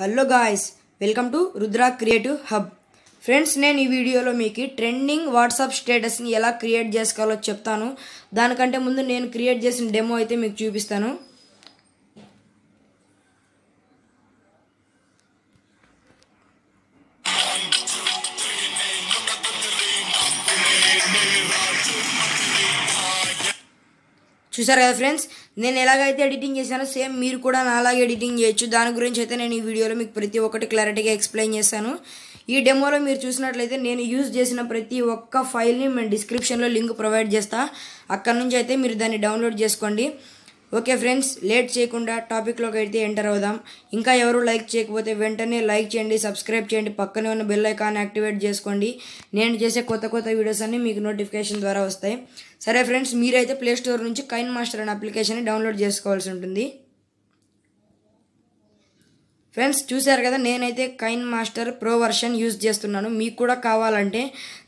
Hello guys welcome to Rudra creative hub. Friends నేను ఈ వీడియోలో మీకు ట్రెండింగ్ వాట్సాప్ స్టేటస్ని ఎలా క్రియేట్ చేసుకోవాలో చెప్తాను. దానికంటే ముందు నేను క్రియేట్ చేసిన డెమో అయితే మీకు చూపిస్తాను. చూసారు కదా ఫ్రెండ్స్ నేను ఎలాగైతే ఎడిటింగ్ చేశానో సేమ్ మీరు కూడా నాలాగే ఎడిటింగ్ చేయొచ్చు. దాని గురించి అయితే నేను ఈ వీడియోలో మీకు ప్రతి ఒక్కటి క్లారిటీగా ఎక్స్ప్లెయిన్ చేశాను. ఈ డెమోలో మీరు చూసినట్లయితే నేను యూజ్ చేసిన ప్రతి ఒక్క ఫైల్ని మేము డిస్క్రిప్షన్లో లింక్ ప్రొవైడ్ చేస్తా. అక్కడ నుంచి అయితే మీరు దాన్ని డౌన్లోడ్ చేసుకోండి. ఓకే ఫ్రెండ్స్ లేట్ చేయకుండా టాపిక్లోకి అయితే ఎంటర్ అవుదాం. ఇంకా ఎవరు లైక్ చేయకపోతే వెంటనే లైక్ చేయండి సబ్స్క్రైబ్ చేయండి పక్కనే ఉన్న బెల్ ఐకాన్ యాక్టివేట్ చేసుకోండి. నేను చేసే కొత్త కొత్త వీడియోస్ అన్ని మీకు నోటిఫికేషన్ ద్వారా వస్తాయి. సరే ఫ్రెండ్స్ మీరైతే ప్లే స్టోర్ నుంచి కైన్ మాస్టర్ అనే అప్లికేషన్ని డౌన్లోడ్ చేసుకోవాల్సి ఉంటుంది. ఫ్రెండ్స్ చూశారు కదా నేనైతే Kine master pro version use చేస్తున్నాను. మీకు కూడా కావాలంటే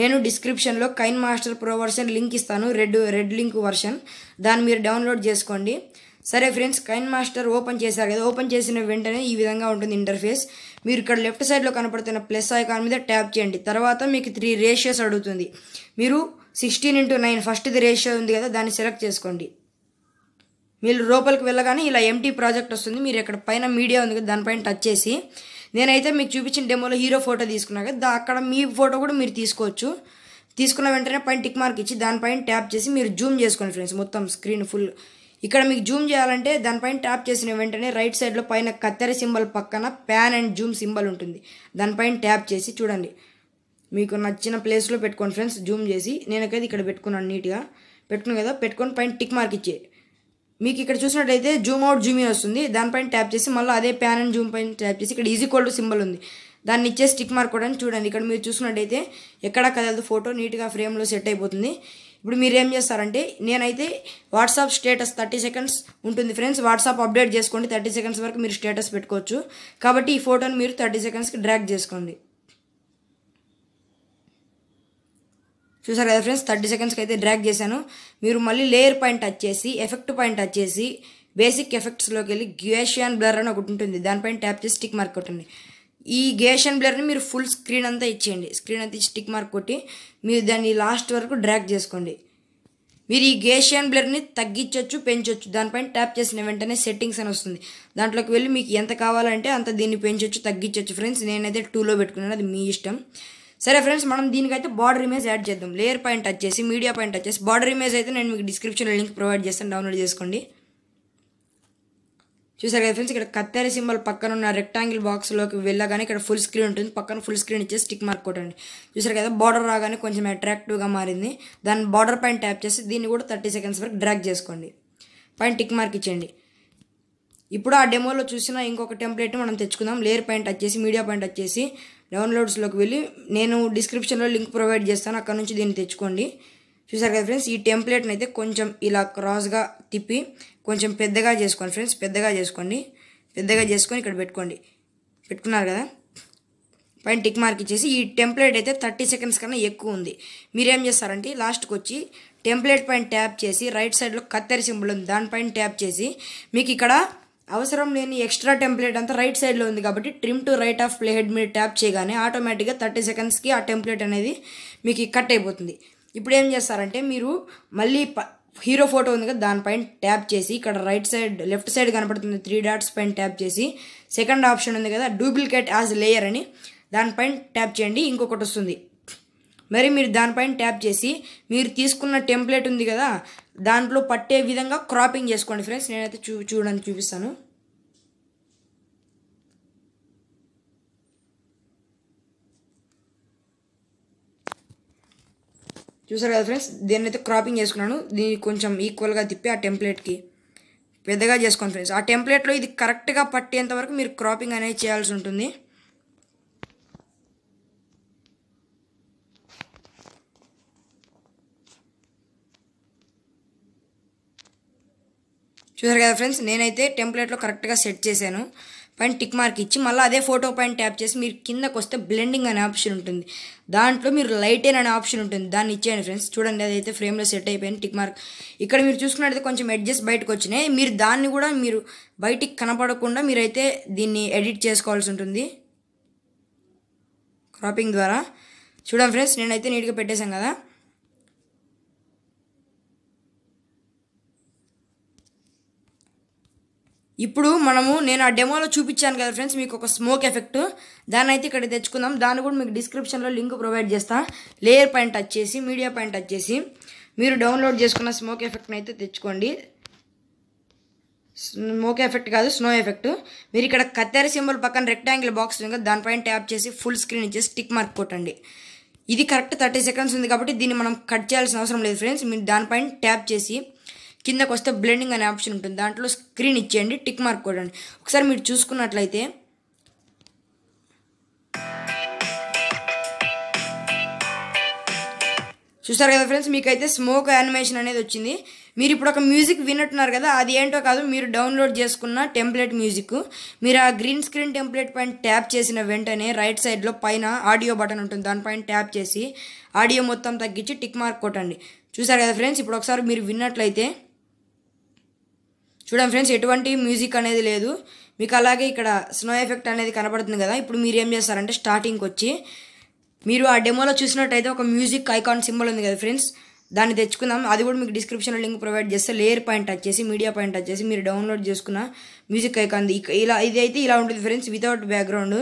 నేను డిస్క్రిప్షన్లో Kine master pro version link ఇస్తాను రెడ్ రెడ్ లింక్ వర్షన్. దాన్ని మీరు డౌన్లోడ్ చేసుకోండి. సరే ఫ్రెండ్స్ కైన్ మాస్టర్ ఓపెన్ చేశారు కదా ఓపెన్ చేసిన వెంటనే ఈ విధంగా ఉంటుంది ఇంటర్ఫేస్. మీరు ఇక్కడ లెఫ్ట్ సైడ్లో కనపడుతున్న ప్లస్ ఐకాన్ మీద ట్యాప్ చేయండి. తర్వాత మీకు త్రీ రేషియోస్ అడుగుతుంది. మీరు సిక్స్టీన్ ఇంటూ నైన్ ఫస్ట్ది రేషియో ఉంది కదా దాన్ని సెలెక్ట్ చేసుకోండి. మీరు లోపలికి వెళ్ళగానే ఇలా ఎంటీ ప్రాజెక్ట్ వస్తుంది. మీరు ఇక్కడ పైన మీడియా ఉంది కదా దానిపైన టచ్ చేసి. నేనైతే మీకు చూపించిన డెమోలో హీరో ఫోటో తీసుకున్నా కదా దా- అక్కడ మీ ఫోటో కూడా మీరు తీసుకోవచ్చు. తీసుకున్న వెంటనే పైన టిక్ మార్క్ ఇచ్చి దానిపైన ట్యాప్ చేసి మీరు జూమ్ చేసుకోండి ఫ్రెండ్స్ మొత్తం స్క్రీన్ ఫుల్ ఇక్కడ మీకు జూమ్ చేయాలంటే దానిపైన ట్యాప్ చేసిన వెంటనే రైట్ సైడ్లో పైన కత్తెర సింబల్ పక్కన ప్యాన్ అండ్ జూమ్ సింబల్ ఉంటుంది. దానిపైన ట్యాప్ చేసి చూడండి. మీకు నచ్చిన ప్లేస్లో పెట్టుకోండి ఫ్రెండ్స్ జూమ్ చేసి. నేనకైతే ఇక్కడ పెట్టుకున్నాను నీట్గా పెట్టుకున్నాను కదా పెట్టుకొని పైన టిక్ మార్క్ ఇచ్చే మీకు ఇక్కడ చూసినట్టయితే జూమ్ అవుట్ జూమ్ వస్తుంది. దానిపైన ట్యాప్ చేసి మళ్ళీ అదే ప్యాన్ అండ్ జూమ్ పైన ట్యాప్ చేసి ఇక్కడ ఈజీ కోల్డ్ సింబల్ ఉంది. దాన్ని ఇచ్చే స్టిక్ మార్క్ కూడా చూడండి. ఇక్కడ మీరు చూసినట్టయితే ఎక్కడ కదలదు ఫోటో నీట్గా ఫ్రేమ్లో సెట్ అయిపోతుంది. ఇప్పుడు మీరు ఏం చేస్తారంటే నేనైతే వాట్సాప్ స్టేటస్ థర్టీ సెకండ్స్ ఉంటుంది ఫ్రెండ్స్. వాట్సాప్ అప్డేట్ చేసుకోండి. థర్టీ సెకండ్స్ వరకు మీరు స్టేటస్ పెట్టుకోవచ్చు. కాబట్టి ఈ ఫోటోని మీరు థర్టీ సెకండ్స్కి డ్రాక్ చేసుకోండి. చూసారు కదా ఫ్రెండ్స్ థర్టీ సెకండ్స్కి అయితే డ్రాగ్ చేశాను. మీరు మళ్ళీ లేయర్ పాయింట్ టచ్ చేసి ఎఫెక్ట్ పాయింట్ టచ్ చేసి బేసిక్ ఎఫెక్ట్స్లోకి వెళ్ళి గేషియన్ బ్లర్ అని ఒకటి ఉంటుంది. దానిపైన ట్యాప్ చేసి స్టిక్ మార్క్ కొట్టండి. ఈ గేషియన్ బ్లర్ని మీరు ఫుల్ స్క్రీన్ అంతా ఇచ్చేయండి. స్క్రీన్ అంతా ఇచ్చి స్టిక్ మార్క్ కొట్టి మీరు దాన్ని లాస్ట్ వరకు డ్రాగ్ చేసుకోండి. మీరు ఈ గేషియన్ బ్లర్ని తగ్గించవచ్చు పెంచవచ్చు దానిపైన ట్యాప్ చేసిన వెంటనే సెట్టింగ్స్ అని వస్తుంది. దాంట్లోకి వెళ్ళి మీకు ఎంత కావాలంటే అంత దీన్ని పెంచవచ్చు తగ్గించవచ్చు ఫ్రెండ్స్ నేనైతే టూలో పెట్టుకున్నాను. అది మీ ఇష్టం. సరే ఫ్రెండ్స్ మనం దీనికైతే బార్డర్ ఇమేజ్ యాడ్ చేద్దాం. లేయర్ పాయింట్ టచ్ చేసి మీడియా పాయింట్ టచ్ చేసి బార్డర్ ఇమేజ్ అయితే నేను మీకు డిస్క్రిప్షన్లో లింక్ ప్రొవైడ్ చేస్తాను డౌన్లోడ్ చేసుకోండి. చూసారు కదా ఫ్రెండ్స్ ఇక్కడ కత్తెర సింబల్ పక్కన ఉన్న రెక్టాంగిల్ బాక్స్లోకి వెళ్ళగానే ఇక్కడ ఫుల్ స్క్రీన్ ఉంటుంది. పక్కన ఫుల్ స్క్రీన్ ఇచ్చేసి స్టిక్ మార్క్ కొట్టండి. చూసారు కదా బార్డర్ రాగానే కొంచెం అట్రాక్టివ్గా మారింది. దాని బార్డర్ పైన ట్యాప్ చేసి దీన్ని కూడా థర్టీ సెకండ్స్ వరకు డ్రాగ్ చేసుకోండి. పైన టిక్ మార్క్ ఇచ్చేయండి. ఇప్పుడు ఆ డెమోలో చూసిన ఇంకొక టెంప్లెట్ మనం తెచ్చుకుందాం. లేయర్ పాయింట్ టచ్ చేసి మీడియా పాయింట్ టచ్ చేసి డౌన్లోడ్స్లోకి వెళ్ళి నేను డిస్క్రిప్షన్లో లింక్ ప్రొవైడ్ చేస్తాను అక్కడ నుంచి దీన్ని తెచ్చుకోండి. చూసారు కదా ఫ్రెండ్స్ ఈ టెంప్లెట్ని అయితే కొంచెం ఇలా క్రాస్గా తిప్పి కొంచెం పెద్దగా చేసుకోండి ఫ్రెండ్స్ పెద్దగా చేసుకోండి పెద్దగా చేసుకొని ఇక్కడ పెట్టుకోండి. పెట్టుకున్నారు కదా? పైన టిక్ మార్క్ ఇచ్చేసి ఈ టెంప్లెట్ అయితే థర్టీ సెకండ్స్ కన్నా ఎక్కువ ఉంది. మీరేం చేస్తారంటే లాస్ట్కి వచ్చి టెంప్లెట్ పైన ట్యాప్ చేసి రైట్ సైడ్లో కత్తెర సింబల్ ఉంది దానిపైన ట్యాప్ చేసి మీకు ఇక్కడ అవసరం లేని ఎక్స్ట్రా టెంప్లెట్ అంతా రైట్ సైడ్లో ఉంది కాబట్టి trim to right of play head మీద ట్యాప్ చేయగానే ఆటోమేటిక్గా థర్టీ సెకండ్స్కి ఆ టెంప్లెట్ అనేది మీకు కట్ అయిపోతుంది. ఇప్పుడు ఏం చేస్తారంటే మీరు మళ్ళీ ప హీరో ఫోటో ఉంది కదా దానిపైన ట్యాప్ చేసి ఇక్కడ రైట్ సైడ్ లెఫ్ట్ సైడ్ కనపడుతుంది త్రీ డాట్స్ పైన ట్యాప్ చేసి సెకండ్ ఆప్షన్ ఉంది కదా డూప్లికేట్ యాజ్ లేయర్ అని దానిపైన ట్యాప్ చేయండి ఇంకొకటి వస్తుంది. మరి మీరు దానిపైన ట్యాప్ చేసి మీరు తీసుకున్న టెంప్లెట్ ఉంది కదా దాంట్లో పట్టే విధంగా క్రాపింగ్ చేసుకోండి ఫ్రెండ్స్ నేనైతే చూ చూడడానికి చూపిస్తాను. చూసారు కదా ఫ్రెండ్స్ దీన్నైతే క్రాపింగ్ చేసుకున్నాను. దీన్ని కొంచెం ఈక్వల్గా తిప్పి ఆ టెంప్లెట్కి పెద్దగా చేసుకోండి ఫ్రెండ్స్ ఆ టెంప్లెట్లో ఇది కరెక్ట్గా పట్టేంత వరకు మీరు క్రాపింగ్ అనేది చేయాల్సి ఉంటుంది. చూసారు కదా ఫ్రెండ్స్ నేనైతే టెంప్లెట్లో కరెక్ట్గా సెట్ చేశాను. పైన టిక్ మార్క్ ఇచ్చి మళ్ళీ అదే ఫోటో పైన ట్యాప్ చేసి మీరు కిందకు వస్తే బ్లెండింగ్ అనే ఆప్షన్ ఉంటుంది. దాంట్లో మీరు లైటెన్ అనే ఆప్షన్ ఉంటుంది. దాన్ని ఇచ్చేయండి ఫ్రెండ్స్. చూడండి అదైతే ఫ్రేమ్లో సెట్ అయిపోయింది టిక్ మార్క్ ఇక్కడ మీరు చూసుకున్నట్టయితే కొంచెం ఎడ్జెస్ బయటకు వచ్చినాయి. మీరు దాన్ని కూడా మీరు బయటికి కనపడకుండా మీరైతే దీన్ని ఎడిట్ చేసుకోవాల్సి ఉంటుంది. క్రాపింగ్ ద్వారా. చూడండి ఫ్రెండ్స్ నేనైతే నీట్గా పెట్టేశాను కదా. ఇప్పుడు మనము నేను ఆ డెమోలో చూపించాను కదా ఫ్రెండ్స్ మీకు ఒక స్మోక్ ఎఫెక్ట్ దాన్ని అయితే ఇక్కడ తెచ్చుకుందాం. దాన్ని కూడా మీకు డిస్క్రిప్షన్లో లింక్ ప్రొవైడ్ చేస్తా. లేయర్ పైన టచ్ చేసి మీడియా పైన టచ్ చేసి మీరు డౌన్లోడ్ చేసుకున్న స్మోక్ ఎఫెక్ట్ని అయితే తెచ్చుకోండి. స్మోక్ ఎఫెక్ట్ కాదు స్నో ఎఫెక్ట్ మీరు ఇక్కడ కత్తెర సింబల్ పక్కన రెక్టాంగిల్ బాక్స్ ఉంది కదా దానిపైన ట్యాప్ చేసి ఫుల్ స్క్రీన్ ఇచ్చేసి టిక్ మార్క్ కొట్టండి. ఇది కరెక్ట్ థర్టీ సెకండ్స్ ఉంది కాబట్టి దీన్ని మనం కట్ చేయాల్సిన అవసరం లేదు ఫ్రెండ్స్ మీరు దానిపైన ట్యాప్ చేసి కిందకు వస్తే బ్లెండింగ్ అనే ఆప్షన్ ఉంటుంది. దాంట్లో స్క్రీన్ ఇచ్చేయండి టిక్ మార్క్ కొట్టండి. ఒకసారి మీరు చూసుకున్నట్లయితే చూసారు కదా ఫ్రెండ్స్ మీకైతే స్మోక్ యానిమేషన్ అనేది వచ్చింది. మీరు ఇప్పుడు ఒక మ్యూజిక్ విన్నట్టున్నారు కదా అది ఏంటో కాదు మీరు డౌన్లోడ్ చేసుకున్న టెంప్లెట్ మ్యూజిక్ మీరు ఆ గ్రీన్ స్క్రీన్ టెంప్లెట్ పైన ట్యాప్ చేసిన వెంటనే రైట్ సైడ్లో పైన ఆడియో బటన్ ఉంటుంది. దానిపైన ట్యాప్ చేసి ఆడియో మొత్తం తగ్గించి టిక్ మార్క్ కొట్టండి. చూసారు కదా ఫ్రెండ్స్ ఇప్పుడు ఒకసారి మీరు విన్నట్లయితే చూడండి ఫ్రెండ్స్ ఎటువంటి మ్యూజిక్ అనేది లేదు. మీకు అలాగే ఇక్కడ స్నో ఎఫెక్ట్ అనేది కనబడుతుంది కదా ఇప్పుడు మీరు ఏం చేస్తారంటే స్టార్టింగ్కి వచ్చి మీరు ఆ డెమోలో చూసినట్టయితే ఒక మ్యూజిక్ ఐకాన్ సింబల్ ఉంది కదా ఫ్రెండ్స్ దాన్ని తెచ్చుకుందాం. అది కూడా మీకు డిస్క్రిప్షన్లో లింక్ ప్రొవైడ్ చేస్తే లేయర్ పాయింట్ వచ్చేసి మీడియా పాయింట్ వచ్చేసి మీరు డౌన్లోడ్ చేసుకున్న మ్యూజిక్ ఐకాన్ ఇలా ఇది అయితే ఇలా ఉంటుంది ఫ్రెండ్స్ వితౌట్ బ్యాక్గ్రౌండ్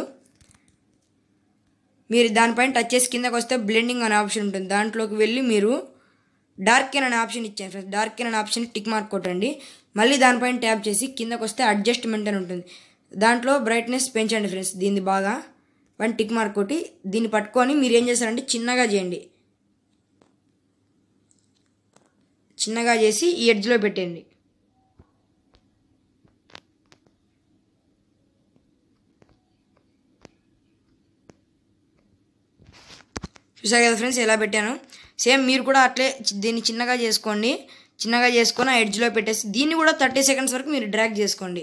మీరు దానిపైన టచ్ చేసి కిందకు వస్తే బ్లెండింగ్ అనే ఆప్షన్ ఉంటుంది. దాంట్లోకి వెళ్ళి మీరు డార్క్ కెన్ అనే ఆప్షన్ ఇచ్చాను ఫ్రెండ్స్. డార్కెన్ అనే ఆప్షన్ టిక్ మార్క్ కొట్టండి. మళ్ళీ దానిపైన ట్యాప్ చేసి కిందకు వస్తే అడ్జస్ట్మెంట్ అని ఉంటుంది. దాంట్లో బ్రైట్నెస్ పెంచండి ఫ్రెండ్స్ దీన్ని బాగా. వన్ టిక్ మార్క్ కొట్టి దీన్ని పట్టుకొని మీరు ఏం చేస్తారంటే చిన్నగా చేయండి. చిన్నగా చేసి ఈ ఎడ్జ్లో పెట్టండి చూసారు కదా ఫ్రెండ్స్ ఎలా పెట్టాను? సేమ్ మీరు కూడా అట్లే దీన్ని చిన్నగా చేసుకోండి. చిన్నగా చేసుకొని ఆ ఎడ్జ్లో పెట్టేసి దీన్ని కూడా థర్టీ సెకండ్స్ వరకు మీరు డ్రాగ్ చేసుకోండి.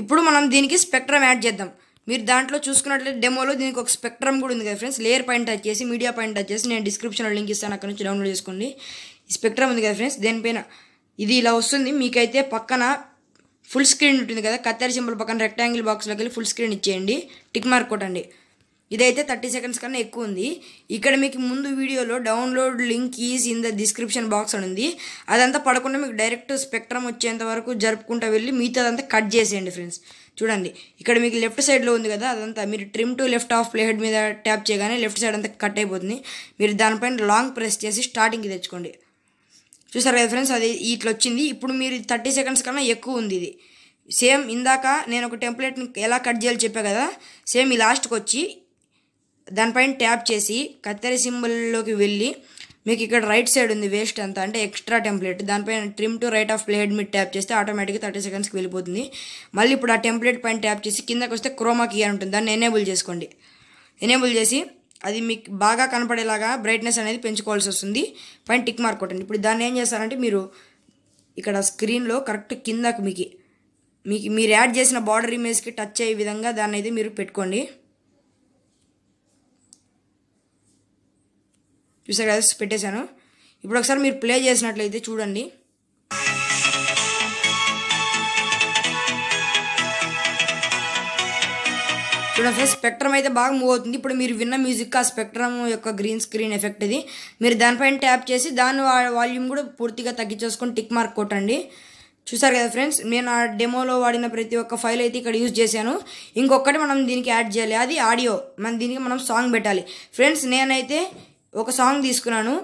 ఇప్పుడు మనం దీనికి స్పెక్ట్రమ్ యాడ్ చేద్దాం. మీరు దాంట్లో చూసుకున్నట్లయితే డెమోలో దీనికి ఒక స్పెక్ట్రమ్ కూడా ఉంది కదా ఫ్రెండ్స్ లేయర్ పాయింట్ టచ్ చేసి మీడియా పాయింట్ టచ్ చేసి నేను డిస్క్రిప్షన్లో లింక్ ఇస్తాను. అక్కడ నుంచి డౌన్లోడ్ చేసుకోండి. ఈ స్పెక్ట్రమ్ ఉంది కదా ఫ్రెండ్స్ దేనిపైన? ఇది ఇలా వస్తుంది. మీకైతే పక్కన ఫుల్ స్క్రీన్ ఉంటుంది కదా. కత్తెర సింబల్ పక్కన రెక్టాంగిల్ బాక్స్లోకి వెళ్ళి ఫుల్ స్క్రీన్ ఇచ్చేయండి. టిక్ మార్క్ కొట్టండి. ఇదైతే థర్టీ సెకండ్స్ కన్నా ఎక్కువ ఉంది. ఇక్కడ మీకు ముందు వీడియోలో download link is in the description box అని ఉంది. అదంతా పడకుండా మీకు డైరెక్ట్ స్పెక్ట్రమ్ వచ్చేంత వరకు జరుపుకుంటూ వెళ్ళి మిగతాదంతా కట్ చేసేయండి ఫ్రెండ్స్. చూడండి ఇక్కడ మీకు లెఫ్ట్ సైడ్లో ఉంది కదా అదంతా మీరు trim to left of playhead మీద ట్యాప్ చేయగానే లెఫ్ట్ సైడ్ అంతా కట్ అయిపోతుంది. మీరు దానిపైన లాంగ్ ప్రెస్ చేసి స్టార్టింగ్కి తెచ్చుకోండి. చూసారు కదా ఫ్రెండ్స్ అది ఇట్లా వచ్చింది. ఇప్పుడు మీరు థర్టీ సెకండ్స్ కన్నా ఎక్కువ ఉంది ఇది. సేమ్ ఇందాక నేను ఒక టెంప్లెట్ని ఎలా కట్ చేయాలో చెప్పా కదా సేమ్ ఈ లాస్ట్కి వచ్చి దానిపైన ట్యాప్ చేసి కత్తెర సింబల్లోకి వెళ్ళి మీకు ఇక్కడ రైట్ సైడ్ ఉంది వేస్ట్ అంతా అంటే ఎక్స్ట్రా టెంప్లెట్. దానిపైన trim to right of playhead మీద ట్యాప్ చేస్తే ఆటోమేటిక్గా థర్టీ సెకండ్స్కి వెళ్ళిపోతుంది. మళ్ళీ ఇప్పుడు ఆ టెంప్లెట్ పైన ట్యాప్ చేసి కిందకి వస్తే క్రోమా కీ అని ఉంటుంది. దాన్ని ఎనేబుల్ చేసుకోండి. ఎనేబుల్ చేసి అది మీకు బాగా కనపడేలాగా బ్రైట్నెస్ అనేది పెంచుకోవాల్సి వస్తుంది. పైన టిక్ మార్క్ కొట్టండి. ఇప్పుడు దాన్ని ఏం చేస్తారంటే మీరు ఇక్కడ స్క్రీన్లో కరెక్ట్ కిందకు మీకు మీకు మీరు యాడ్ చేసిన బార్డర్ ఇమేజ్కి టచ్ అయ్యే విధంగా దాన్ని అయితే మీరు పెట్టుకోండి. చూసారు కదా పెట్టేశాను. ఇప్పుడు ఒకసారి మీరు ప్లే చేసినట్లయితే చూడండి. చూడండి ఫ్రెండ్స్ స్పెక్ట్రమ్ అయితే బాగా మూవ్ అవుతుంది. ఇప్పుడు మీరు విన్న మ్యూజిక్ ఆ స్పెక్ట్రమ్ యొక్క గ్రీన్ స్క్రీన్ ఎఫెక్ట్ ఇది. మీరు దానిపైన ట్యాప్ చేసి దాని వాల్యూమ్ కూడా పూర్తిగా తగ్గించేసుకొని టిక్ మార్క్ కొట్టండి. చూసారు కదా ఫ్రెండ్స్ నేను ఆ డెమోలో వాడిన ప్రతి ఒక్క ఫైల్ అయితే ఇక్కడ యూజ్ చేశాను. ఇంకొకటి మనం దీనికి యాడ్ చేయాలి. అది ఆడియో మన దీనికి మనం సాంగ్ పెట్టాలి. ఫ్రెండ్స్ నేనైతే ఒక సాంగ్ తీసుకున్నాను.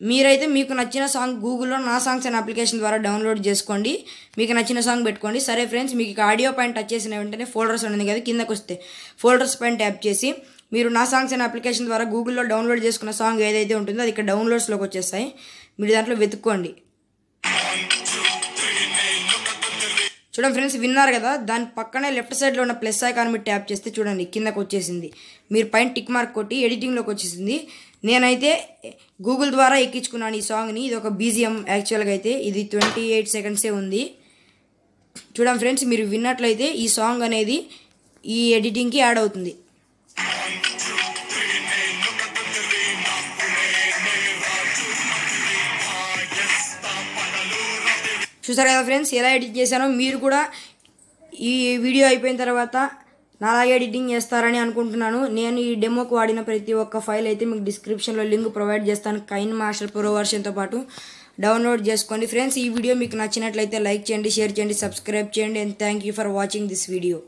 మీరైతే మీకు నచ్చిన సాంగ్ గూగుల్లో నా సాంగ్స్ అనే అప్లికేషన్ ద్వారా డౌన్లోడ్ చేసుకోండి. మీకు నచ్చిన సాంగ్ పెట్టుకోండి. సరే ఫ్రెండ్స్ మీకు ఆడియో పైన టచ్ చేసిన వెంటనే ఫోల్డర్స్ ఉంది కదా కిందకు వస్తే ఫోల్డర్స్ పైన ట్యాప్ చేసి మీరు నా సాంగ్స్ అనే అప్లికేషన్ ద్వారా గూగుల్లో డౌన్లోడ్ చేసుకున్న సాంగ్ ఏదైతే ఉంటుందో అది ఇక్కడ డౌన్లోడ్స్లోకి వచ్చేస్తాయి. మీరు దాంట్లో వెతుక్కోండి. చూడండి ఫ్రెండ్స్ విన్నారు కదా? దాని పక్కనే లెఫ్ట్ సైడ్లో ఉన్న ప్లస్ ఐకాన్ మీరు ట్యాప్ చేస్తే చూడండి కిందకు వచ్చేసింది. మీరు పైన టిక్ మార్క్ కొట్టి ఎడిటింగ్లోకి వచ్చేసింది. నేనైతే గూగుల్ ద్వారా ఎక్కించుకున్నాను ఈ సాంగ్ని ఇది ఒక బీజిఎం యాక్చువల్గా అయితే. ఇది ట్వంటీ ఎయిట్ సెకండ్సే ఉంది. చూడండి ఫ్రెండ్స్ మీరు విన్నట్లయితే ఈ సాంగ్ అనేది ఈ ఎడిటింగ్కి యాడ్ అవుతుంది. చూసారు కదా ఫ్రెండ్స్? ఎలా ఎడిట్ చేశానో మీరు కూడా ఈ వీడియో అయిపోయిన తర్వాత నాలాగే ఎడిటింగ్ చేస్తారని అనుకుంటున్నాను. నేను ఈ డెమోకు వాడిన ప్రతి ఒక్క ఫైల్ అయితే మీకు డిస్క్రిప్షన్లో లింక్ ప్రొవైడ్ చేస్తాను. కైన్ మాస్టర్ ప్రో వర్షన్తో పాటు డౌన్లోడ్ చేసుకోండి. ఫ్రెండ్స్ ఈ వీడియో మీకు నచ్చినట్లయితే లైక్ చేయండి షేర్ చేయండి సబ్స్క్రైబ్ చేయండి. And thank you for watching this video.